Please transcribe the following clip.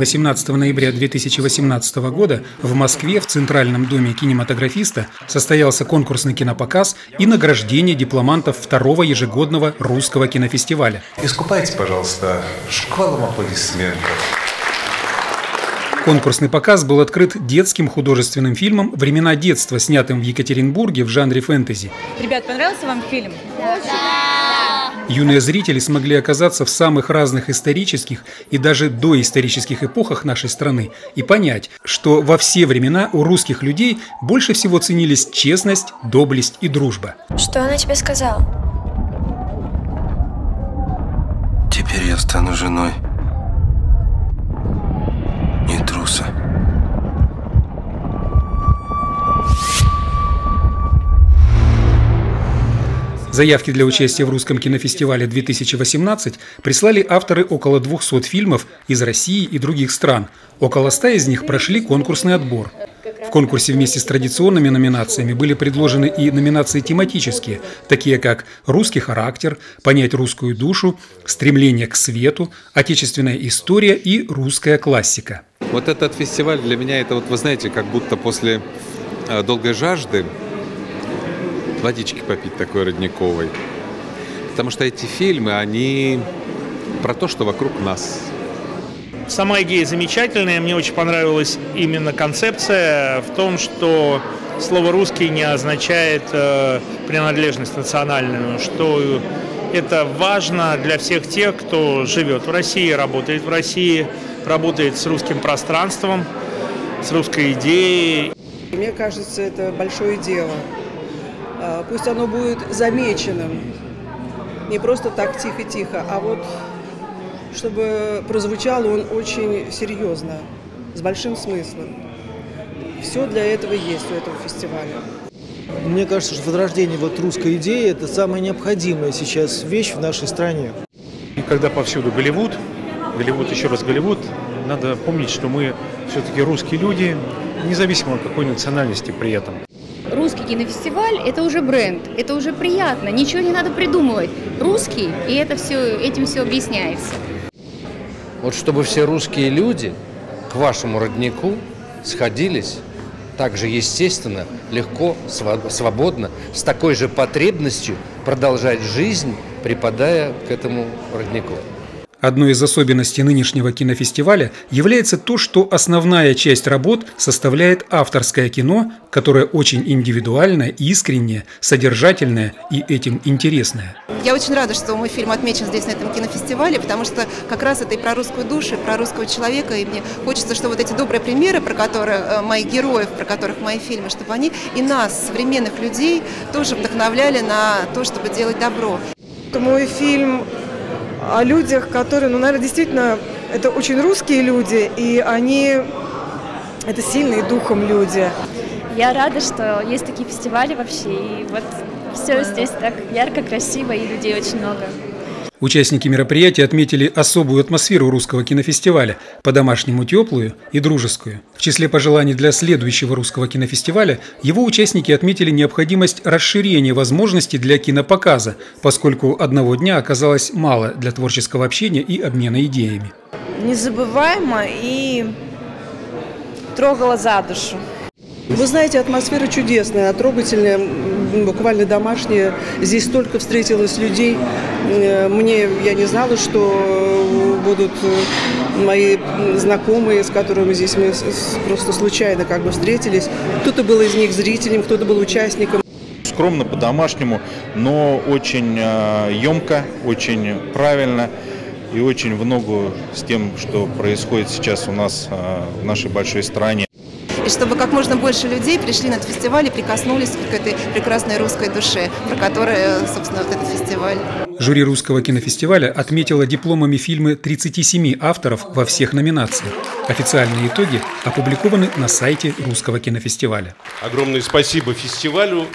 18 ноября 2018 года в Москве в Центральном доме кинематографиста состоялся конкурсный кинопоказ и награждение дипломантов второго ежегодного русского кинофестиваля. Искупайте, пожалуйста, шквалом аплодисментов. Конкурсный показ был открыт детским художественным фильмом «Времена детства», снятым в Екатеринбурге в жанре фэнтези. Ребят, понравился вам фильм? Да! Юные зрители смогли оказаться в самых разных исторических и даже доисторических эпохах нашей страны и понять, что во все времена у русских людей больше всего ценились честность, доблесть и дружба. Что она тебе сказала? Теперь я стану женой. Заявки для участия в русском кинофестивале 2018 прислали авторы около 200 фильмов из России и других стран. Около 100 из них прошли конкурсный отбор. В конкурсе вместе с традиционными номинациями были предложены и номинации тематические, такие как «Русский характер», «Понять русскую душу», «Стремление к свету», «Отечественная история» и «Русская классика». Вот этот фестиваль для меня это вот, вы знаете, как будто после э, долгой жажды водички попить такой родниковой. Потому что эти фильмы, они про то, что вокруг нас. Сама идея замечательная, мне очень понравилась именно концепция в том, что слово «русский» не означает э, принадлежность национальную, что это важно для всех тех, кто живет в России, работает в России, работает с русским пространством, с русской идеей. Мне кажется, это большое дело. А, пусть оно будет замеченным, не просто так тихо-тихо, а вот чтобы прозвучало он очень серьезно, с большим смыслом. Все для этого есть у этого фестиваля. Мне кажется, что возрождение вот русской идеи – это самая необходимая сейчас вещь в нашей стране. И когда повсюду Голливуд, Голливуд, еще раз Голливуд, надо помнить, что мы все-таки русские люди, независимо от какой национальности при этом. Русский кинофестиваль – это уже бренд, это уже приятно, ничего не надо придумывать. Русский, и это все, этим все объясняется. Вот чтобы все русские люди к вашему роднику сходились так же естественно, легко, свободно, с такой же потребностью продолжать жизнь, припадая к этому роднику. Одной из особенностей нынешнего кинофестиваля является то, что основная часть работ составляет авторское кино, которое очень индивидуальное, искреннее, содержательное и этим интересное. Я очень рада, что мой фильм отмечен здесь, на этом кинофестивале, потому что как раз это и про русскую душу, и про русского человека, и мне хочется, чтобы вот эти добрые примеры, про которые э, мои героев, про которых мои фильмы, чтобы они и нас, современных людей, тоже вдохновляли на то, чтобы делать добро. Мой фильм о людях, которые, ну, наверное, действительно, это очень русские люди, и они, это сильные духом люди. Я рада, что есть такие фестивали вообще, и вот все здесь так ярко, красиво, и людей очень много. Участники мероприятия отметили особую атмосферу русского кинофестиваля, по-домашнему теплую и дружескую. В числе пожеланий для следующего русского кинофестиваля его участники отметили необходимость расширения возможностей для кинопоказа, поскольку одного дня оказалось мало для творческого общения и обмена идеями. Незабываемо и трогало за душу. Вы знаете, атмосфера чудесная, трогательная, буквально домашняя. Здесь столько встретилось людей. Э, мне, я не знала, что будут э, мои знакомые, с которыми здесь мы просто случайно как бы встретились. Кто-то был из них зрителем, кто-то был участником. Скромно, по-домашнему, но очень емко, э, очень правильно и очень в ногу с тем, что происходит сейчас у нас в нашей большой стране чтобы как можно больше людей пришли на этот фестиваль и прикоснулись к этой прекрасной русской душе, про которую, собственно, вот этот фестиваль. Жюри русского кинофестиваля отметило дипломами фильмы 37 авторов во всех номинациях. Официальные итоги опубликованы на сайте русского кинофестиваля. Огромное спасибо фестивалю.